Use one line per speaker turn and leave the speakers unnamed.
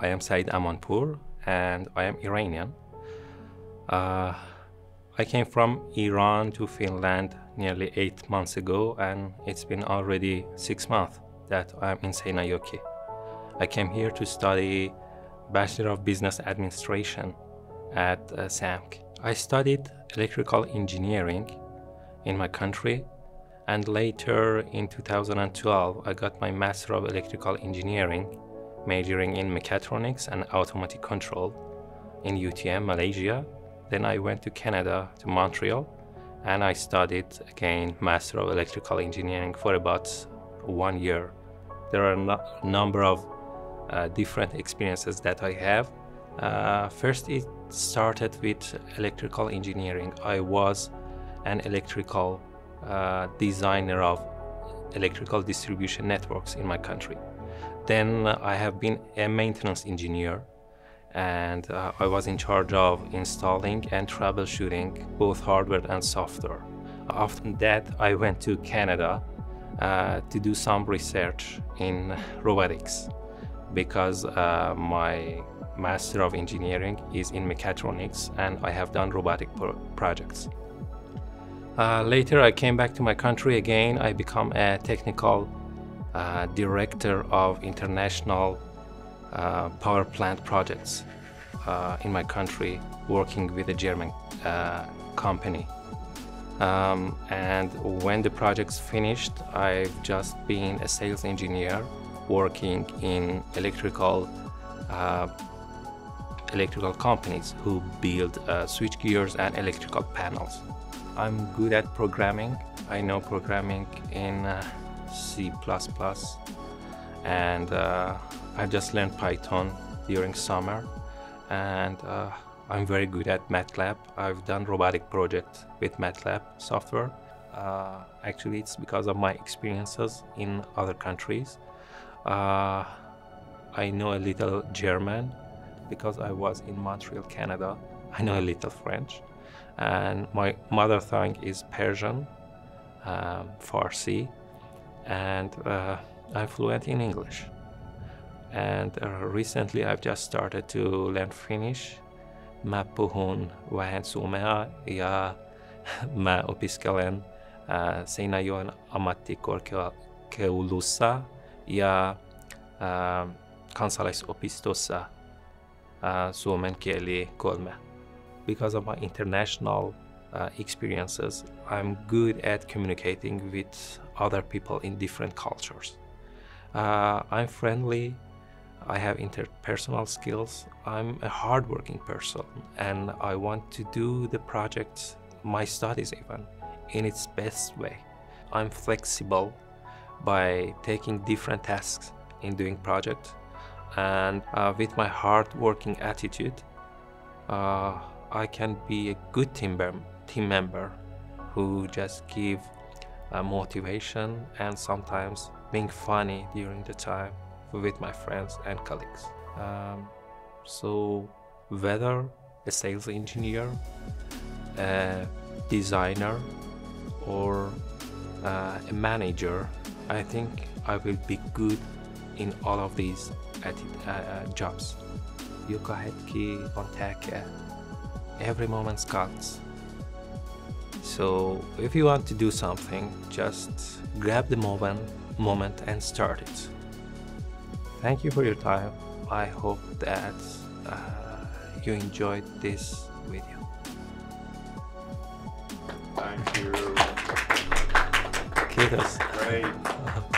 I am Saeid Amanpour and I am Iranian. Uh, I came from Iran to Finland nearly eight months ago, and it's been already six months that I'm in Seinäjoki. I came here to study Bachelor of Business Administration at uh, SeAMK. I studied electrical engineering in my country, and later in 2012, I got my Master of Electrical Engineering, majoring in mechatronics and automatic control in UTM, Malaysia. Then I went to Canada, to Montreal, and I studied again Master of Electrical Engineering for about one year. There are a number of uh, different experiences that I have. Uh, first, it started with electrical engineering. I was an electrical uh, designer of electrical distribution networks in my country. Then I have been a maintenance engineer and uh, I was in charge of installing and troubleshooting both hardware and software. After that, I went to Canada uh, to do some research in robotics because uh, my Master of Engineering is in mechatronics and I have done robotic pro projects. Uh, later, I came back to my country again. I become a technical uh, director of international uh, power plant projects uh, in my country, working with a German uh, company. Um, and when the project's finished, I've just been a sales engineer working in electrical uh, electrical companies who build uh, switch gears and electrical panels. I'm good at programming. I know programming in uh, C++ and uh, I just learned Python during summer and uh, I'm very good at MATLAB. I've done robotic projects with MATLAB software. Uh, actually, it's because of my experiences in other countries. Uh, I know a little German because I was in Montreal, Canada. I know a little French. And my mother tongue is Persian, um, Farsi, and uh, I'm fluent in English. And uh, recently I've just started to learn Finnish. Ma puhun vähän suomea ja mä opiskelen uh, Seinäjoen ammattikorkeakoulussa ja uh, kansalaisopistossa uh, suomen kieli kolme. Because of my international uh, experiences, I'm good at communicating with other people in different cultures. Uh, I'm friendly, I have interpersonal skills, I'm a hardworking person, and I want to do the project, my studies even, in its best way. I'm flexible by taking different tasks in doing projects, and uh, with my hard-working attitude, uh, I can be a good team, team member who just give uh, motivation and sometimes being funny during the time with my friends and colleagues. Um, so whether a sales engineer, a designer, or uh, a manager, I think I will be good in all of these uh, uh, jobs. On tech. Every moment counts. So if you want to do something, just grab the moment, moment and start it. Thank you for your time. I hope that uh, you enjoyed this video.
Thank you.
Kiitos.
Great.